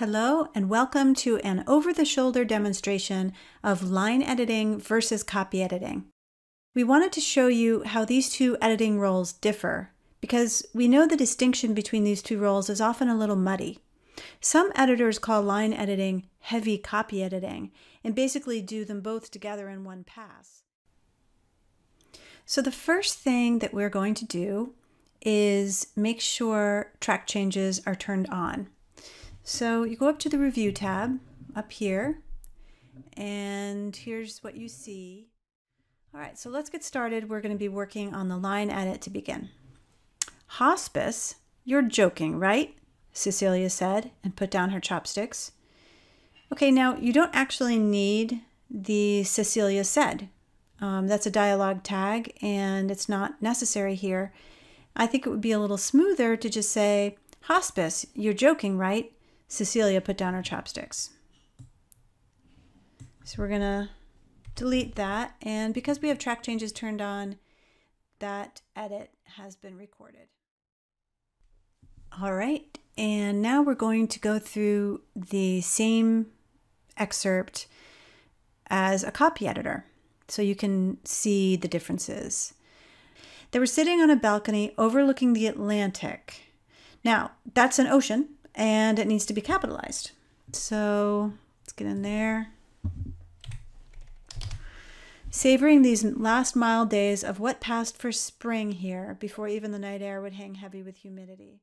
Hello, and welcome to an over the shoulder demonstration of line editing versus copy editing. We wanted to show you how these two editing roles differ because we know the distinction between these two roles is often a little muddy. Some editors call line editing heavy copy editing and basically do them both together in one pass. So, the first thing that we're going to do is make sure track changes are turned on. So you go up to the review tab up here, and here's what you see. All right, so let's get started. We're going to be working on the line edit to begin. Hospice, you're joking, right? Cecilia said and put down her chopsticks. Okay, now you don't actually need the Cecilia said. Um, that's a dialogue tag and it's not necessary here. I think it would be a little smoother to just say, Hospice, you're joking, right? Cecilia put down her chopsticks. So we're going to delete that. And because we have track changes turned on, that edit has been recorded. All right, and now we're going to go through the same excerpt as a copy editor so you can see the differences. They were sitting on a balcony overlooking the Atlantic. Now, that's an ocean, and it needs to be capitalized. So let's get in there. Savoring these last mild days of what passed for spring here before even the night air would hang heavy with humidity.